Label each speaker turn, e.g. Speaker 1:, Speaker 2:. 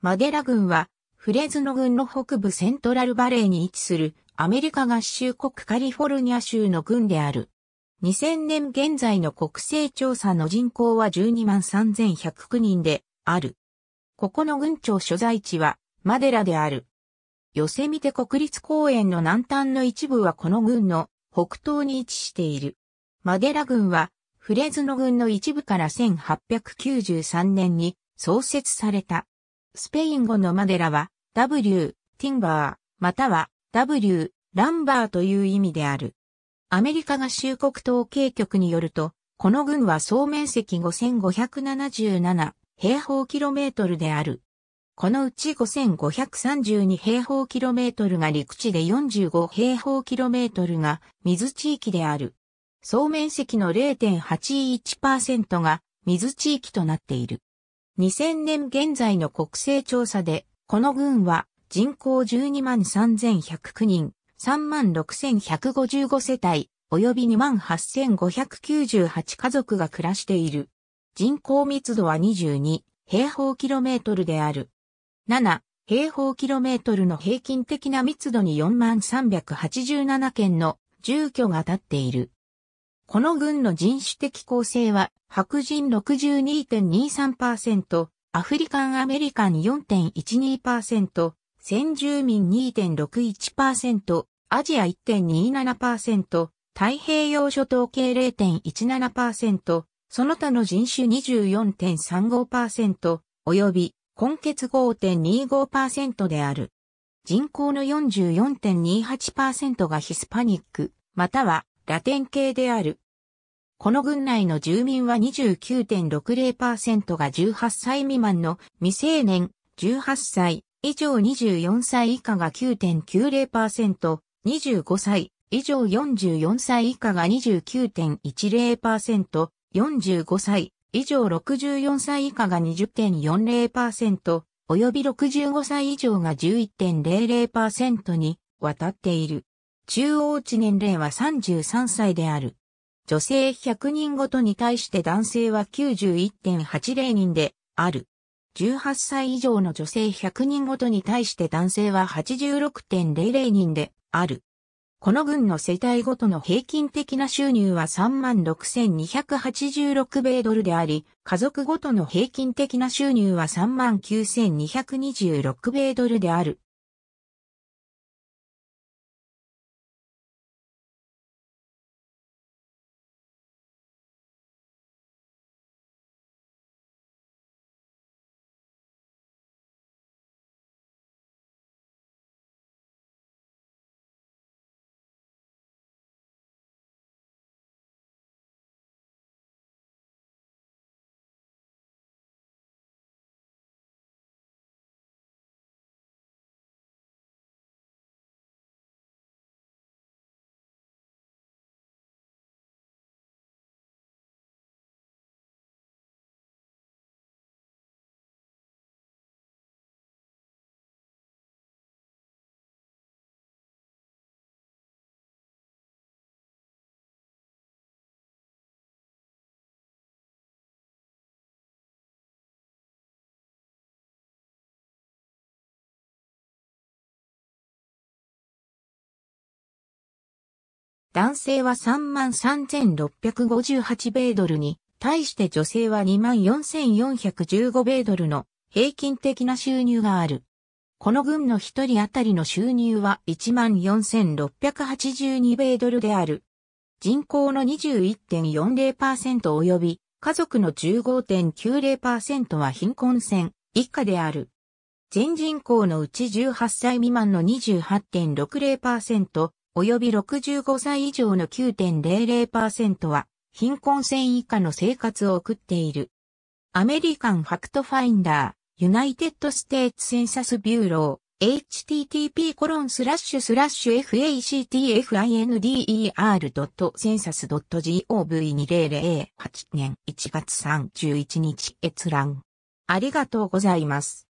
Speaker 1: マデラ郡は、フレズノ郡の北部セントラルバレーに位置するアメリカ合衆国カリフォルニア州の郡である。2000年現在の国勢調査の人口は12万3109人である。ここの郡庁所在地はマデラである。ヨセミテ国立公園の南端の一部はこの郡の北東に位置している。マデラ郡はフレズノ郡の一部から1893年に創設された。スペイン語のマデラは W、ティンバー、または W、ランバーという意味である。アメリカ合衆国統計局によると、この郡は総面積5577平方キロメートルである。このうち5532平方キロメートルが陸地で45平方キロメートルが水地域である。総面積の0.81%が水地域となっている。2000年現在の国勢調査で、この郡は人口12万3109人、36,155世帯、及び28,598家族が暮らしている。人口密度は22平方キロメートルである。7平方キロメートルの平均的な密度に4387件の住居が建っている。この郡の人種的構成は白人62.23%、アフリカンアメリカン4.12%、先住民2.61%、アジア1.27%、太平洋諸島系0.17%、その他の人種24.35%、及び根血5.25%である。人口の44.28%がヒスパニック、またはラテン系である。この郡内の住民は29.60%が18歳未満の未成年、18歳以上24歳以下が9.90%、25歳以上44歳以下が29.10%、45歳以上64歳以下が20.40%、及び65歳以上が11.00%に渡っている。中央値年齢は33歳である。女性100人ごとに対して男性は91.80人である。18歳以上の女性100人ごとに対して男性は86.00人である。この郡の世帯ごとの平均的な収入は36,286米ドルであり、家族ごとの平均的な収入は39,226米ドルである。男性は33,658米ドルに、対して女性は24,415米ドルの平均的な収入がある。この軍の一人当たりの収入は14,682米ドルである。人口の21.40%及び家族の15.90%は貧困線以下である。全人口のうち18歳未満の28.60%、及び65歳以上の9.00%は貧困線以下の生活を送っている。 American FactFinder、 United States Census Bureau、http コロンスラッシュスラッシュ factfinder.census.gov2008 年1月31日閲覧。ありがとうございます。